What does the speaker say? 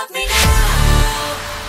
love me now.